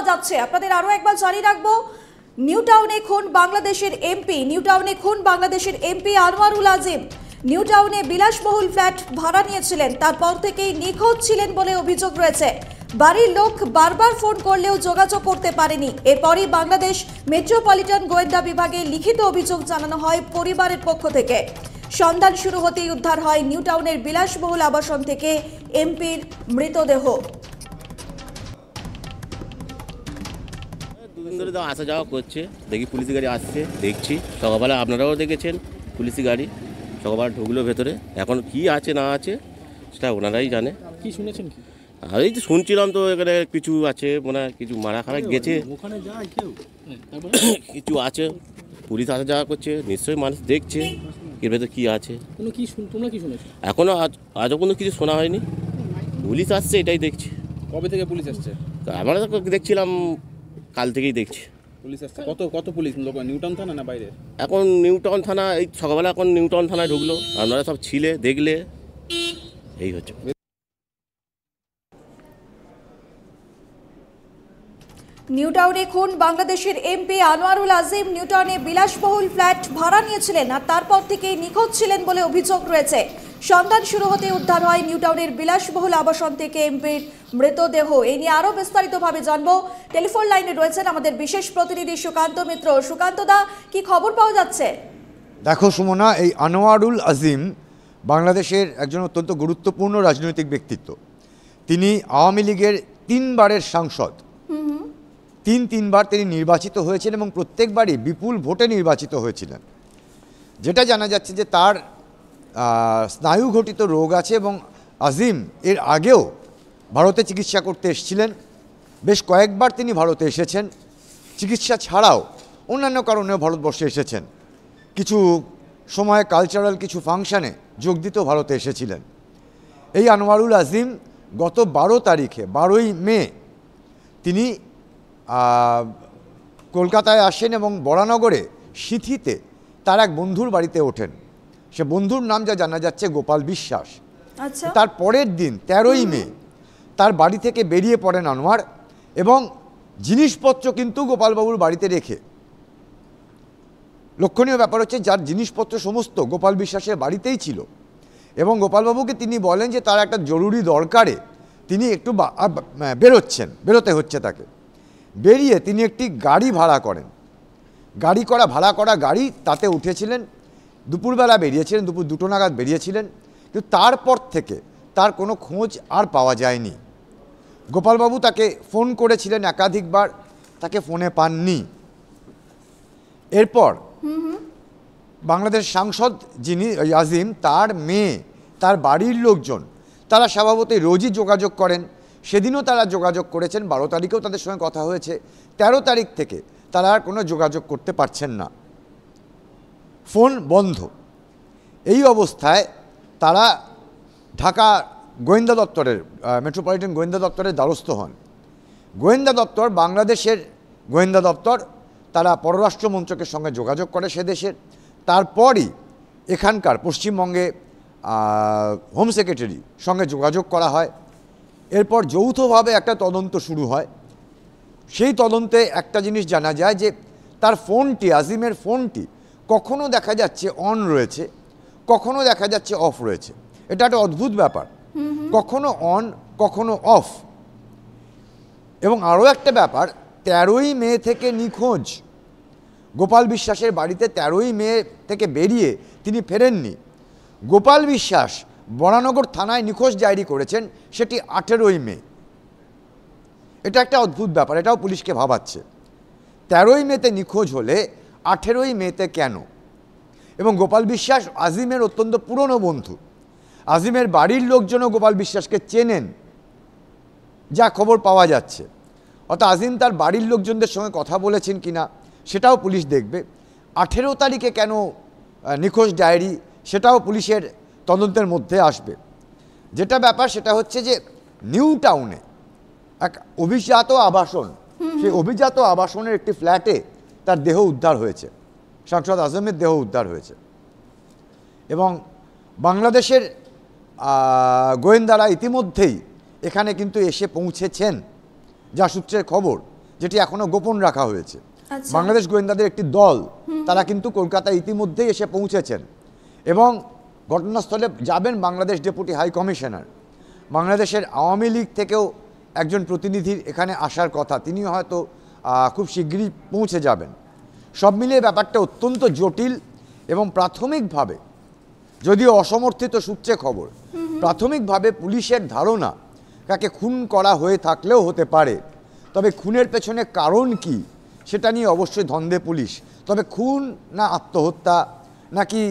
পাওয়া যাচ্ছে। আপনাদের আরও একবার জারি রাখব, নিউ টাউনে খুন বাংলাদেশের এমপি, নিউ টাউনে খুন বাংলাদেশের এমপি আনোয়ারুল আজিম। নিউ টাউনে বিলাসবহুল ফ্ল্যাট ভাড়া নিয়েছিলেন, তারপর থেকেই নিখোঁজ ছিলেন বলে অভিযোগ রয়েছে। বাড়ির লোক বারবার ফোন করলেও যোগাযোগ করতে পারেনি। এরপরই বাংলাদেশ মেট্রোপলিটন গোয়েন্দা বিভাগে লিখিত অভিযোগ জানানো হয় পরিবারের পক্ষ থেকে। সন্ধান শুরু হতেই উদ্ধার হয় নিউ টাউনের বিলাসবহুল আবাসন থেকে এমপির মৃতদেহ। ধরে তো আসা যাওয়া করছে। দেখি পুলিশ গাড়ি আসছে দেখছি। সকালবেলা আপনারাও দেখেছেন পুলিশ গাড়ি। সকালবেলা ঢুকলো ভেতরে। এখন কি আছে না আছে সেটা ওনারাই জানে। কি শুনেছেন কি? আর এই তো শুনছিলাম তো এখানে কিছু আছে মনে হয় কিছু মারা খারাপ গেছে। ওখানে যায় কেউ? কিছু আছে। পুলিশ আসা যাওয়া করছে নিশ্চয়ই মানুষ দেখছে। এর ভেতরে কী আছে? কোনো কি শুন তোমরা কি শুনেছো? এখনও আজ আজও কোনো কিছু শোনা হয়নি। পুলিশ আসছে এটাই দেখছি। কবে থেকে পুলিশ আসছে? আমরা তো দেখছিলাম কাল থেকেই দেখছি। পুলিশ আসছে। কত কত পুলিশ? লোক নিউটাউন থানা না বাইরে এখন নিউটাউন থানা এই সকালবেলা এখন নিউটাউন থানায় ঢুকলো। আপনারা সব ছিলে দেখলে এই হচ্ছে। নিউটাউনে খুন বাংলাদেশের এমপি আনোয়ারুল আজিম নিউটাউনে বিলাসবহুল ফ্ল্যাট ভাড়া নিয়েছিলেন আর তারপর থেকেই নিখোঁজ ছিলেন বলে অভিযোগ রয়েছে। সন্ধান শুরু হতে উদ্ধার হয় নিউটাউনের বিলাসবহুল আবাসন থেকে এমপির মৃতদেহ। এই নিয়ে আরও বিস্তারিতভাবে জানব। টেলিফোন লাইনে রয়েছেন আমাদের বিশেষ প্রতিনিধি সুকান্ত মিত্র। সুকান্ত দা কি খবর পাওয়া যাচ্ছে? দেখো সুমনা এই আনোয়ারুল আজিম বাংলাদেশের একজন অত্যন্ত গুরুত্বপূর্ণ রাজনৈতিক ব্যক্তিত্ব। তিনি আওয়ামী লীগের তিনবারের সাংসদ। তিন তিনবার তিনি নির্বাচিত হয়েছেন এবং প্রত্যেকবারই বিপুল ভোটে নির্বাচিত হয়েছিলেন। যেটা জানা যাচ্ছে যে তার স্নায়ুঘটিত রোগ আছে এবং আজিম এর আগেও ভারতে চিকিৎসা করতে এসেছিলেন। বেশ কয়েকবার তিনি ভারতে এসেছেন। চিকিৎসা ছাড়াও অন্যান্য কারণেও ভারতবর্ষে এসেছেন। কিছু সময় কালচারাল কিছু ফাংশানে যোগ দিতেও ভারতে এসেছিলেন। এই আনোয়ারুল আজিম গত বারো তারিখে, বারোই মে তিনি কলকাতায় আসেন এবং বরানগরে সিথিতে তার এক বন্ধুর বাড়িতে ওঠেন। সে বন্ধুর নাম যা জানা যাচ্ছে গোপাল বিশ্বাস। আচ্ছা। তার পরের দিন তেরোই মে তার বাড়ি থেকে বেরিয়ে পড়েন আনোয়ার এবং জিনিসপত্র কিন্তু গোপালবাবুর বাড়িতে রেখে। লক্ষণীয় ব্যাপার হচ্ছে যার জিনিসপত্র সমস্ত গোপাল বিশ্বাসের বাড়িতেই ছিল এবং গোপালবাবুকে তিনি বলেন যে তার একটা জরুরি দরকারে তিনি একটু বেরোচ্ছেন বেরোতে হচ্ছে তাকে। বেরিয়ে তিনি একটি গাড়ি ভাড়া করেন। গাড়ি করা ভাড়া করা গাড়ি তাতে উঠেছিলেন দুপুরবেলা বেরিয়েছিলেন, দুপুর দুটো নাগাদ বেরিয়েছিলেন, কিন্তু তারপর থেকে তার কোনো খোঁজ আর পাওয়া যায়নি। গোপালবাবু তাকে ফোন করেছিলেন একাধিকবার, তাকে ফোনে পাননি। এরপর বাংলাদেশ সাংসদ যিনি আজিম, তার মেয়ে, তার বাড়ির লোকজন, তারা স্বভাবতই রোজই যোগাযোগ করেন। সেদিনও তারা যোগাযোগ করেছেন, বারো তারিখেও তাদের সঙ্গে কথা হয়েছে। তেরো তারিখ থেকে তারা আর কোনো যোগাযোগ করতে পারছেন না। ফোন বন্ধ। এই অবস্থায় তারা ঢাকা গোয়েন্দা দপ্তরের মেট্রোপলিটন গোয়েন্দা দপ্তরের দ্বারস্থ হন। গোয়েন্দা দপ্তর বাংলাদেশের গোয়েন্দা দপ্তর, তারা পররাষ্ট্র মন্ত্রকের সঙ্গে যোগাযোগ করে সে দেশের। তারপরই এখানকার পশ্চিমবঙ্গে হোম সেক্রেটারি সঙ্গে যোগাযোগ করা হয়। এরপর যৌথভাবে একটা তদন্ত শুরু হয়। সেই তদন্তে একটা জিনিস জানা যায় যে, তার ফোনটি, আজিমের ফোনটি কখনো দেখা যাচ্ছে অন রয়েছে কখনো দেখা যাচ্ছে অফ রয়েছে। এটা একটা অদ্ভুত ব্যাপার। কখনো অন কখনো অফ এবং আরও একটা ব্যাপার তেরোই মে থেকে নিখোঁজ। গোপাল বিশ্বাসের বাড়িতে তেরোই মে থেকে বেরিয়ে তিনি ফেরেননি। গোপাল বিশ্বাস বরানগর থানায় নিখোঁজ ডায়েরি করেছেন সেটি আঠেরোই মে। এটা একটা অদ্ভুত ব্যাপার এটাও পুলিশকে ভাবাচ্ছে। তেরোই মেতে নিখোঁজ হলে আঠেরোই মেতে কেন? এবং গোপাল বিশ্বাস আজিমের অত্যন্ত পুরনো বন্ধু। আজিমের বাড়ির লোকজনও গোপাল বিশ্বাসকে চেনেন। যা খবর পাওয়া যাচ্ছে। অর্থাৎ আজিম তার বাড়ির লোকজনদের সঙ্গে কথা বলেছেন কিনা সেটাও পুলিশ দেখবে। আঠেরো তারিখে কেন নিখোঁজ ডায়েরি সেটাও পুলিশের তদন্তের মধ্যে আসবে। যেটা ব্যাপার সেটা হচ্ছে যে নিউ টাউনে এক অভিজাত আবাসন সেই অভিজাত আবাসনের একটি ফ্ল্যাটে তার দেহ উদ্ধার হয়েছে। সাংসদ আজমের দেহ উদ্ধার হয়েছে। এবং বাংলাদেশের গোয়েন্দারা ইতিমধ্যেই এখানে কিন্তু এসে পৌঁছেছেন যা সূত্রের খবর যেটি এখনও গোপন রাখা হয়েছে। আচ্ছা। বাংলাদেশ গোয়েন্দাদের একটি দল তারা কিন্তু কলকাতায় ইতিমধ্যেই এসে পৌঁছেছেন। এবং ঘটনাস্থলে যাবেন বাংলাদেশ ডেপুটি হাই কমিশনার। বাংলাদেশের আওয়ামী লীগ থেকেও একজন প্রতিনিধির এখানে আসার কথা তিনিও হয়তো খুব শিগগিরই পৌঁছে যাবেন। সব মিলিয়ে ব্যাপারটা অত্যন্ত জটিল এবং প্রাথমিকভাবে যদিও অসমর্থিত সূত্রে খবর, প্রাথমিকভাবে পুলিশের ধারণা কাকে খুন করা হয়ে থাকলেও হতে পারে। তবে খুনের পেছনে কারণ কি সেটা নিয়ে অবশ্যই ধন্দে পুলিশ। তবে খুন না আত্মহত্যা নাকি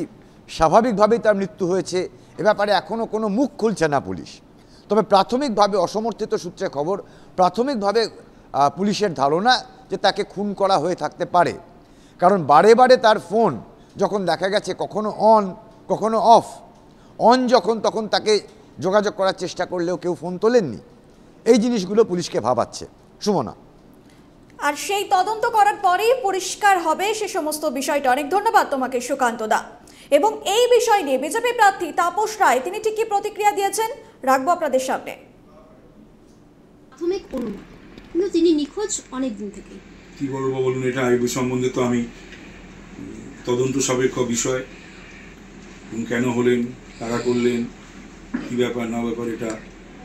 স্বাভাবিকভাবেই তার মৃত্যু হয়েছে, এ ব্যাপারে এখনও কোনো মুখ খুলছে না পুলিশ। তবে প্রাথমিকভাবে অসমর্থিত সূত্রে খবর, প্রাথমিকভাবে পুলিশের ধারণা যে তাকে খুন করা হয়ে থাকতে পারে। কারণ বারে বারে তার ফোন যখন দেখা গেছে কখনো অন কখনো অফ অন যখন তখন তাকে যোগাযোগ করার চেষ্টা করলেও কেউ ফোন তোলেননি। এই জিনিসগুলো পুলিশকে ভাবাচ্ছে। সুমনা। আর সেই তদন্ত করার পরেই পরিষ্কার হবে সে সমস্ত বিষয়টা। অনেক ধন্যবাদ তোমাকে সুকান্ত দা। এবং এই বিষয় নিয়ে বিজেপি প্রার্থী তাপস রায় তিনি ঠিক কি প্রতিক্রিয়া দিয়েছেন? রাখব আপনাদের সামনে। প্রাথমিক অনুমান। কিন্তু তিনি নিখোঁজ অনেক দিন থেকে কি বলব বলুন, এটা এই সম্বন্ধে তো আমি তদন্ত সাপেক্ষ বিষয়। কেন হলেন, কারা করলেন, কি ব্যাপার না ব্যাপার, এটা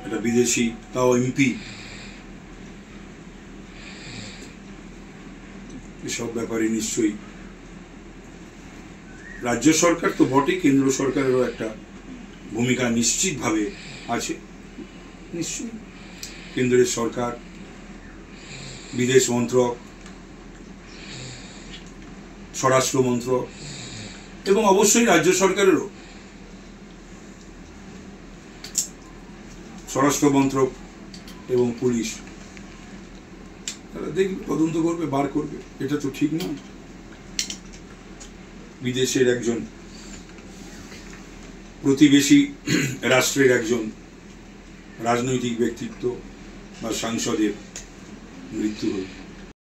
এটা বিদেশি, তাও এমপি। এসব ব্যাপারে নিশ্চয়ই রাজ্য সরকার তো বটে, কেন্দ্র সরকারেরও একটা ভূমিকা নিশ্চিতভাবে আছে। নিশ্চয়ই। কেন্দ্রের সরকার, বিদেশ মন্ত্রক স্বরাষ্ট্র মন্ত্রক এবং অবশ্যই রাজ্য সরকারেরও। স্বরাষ্ট্র মন্ত্রক এবং পুলিশ। তারা দেখবে, তদন্ত করবে, বার করবে। এটা তো ঠিক নয়। বিদেশের একজন প্রতিবেশী রাষ্ট্রের একজন রাজনৈতিক ব্যক্তিত্ব বা সাংসদের মৃত্যু হল।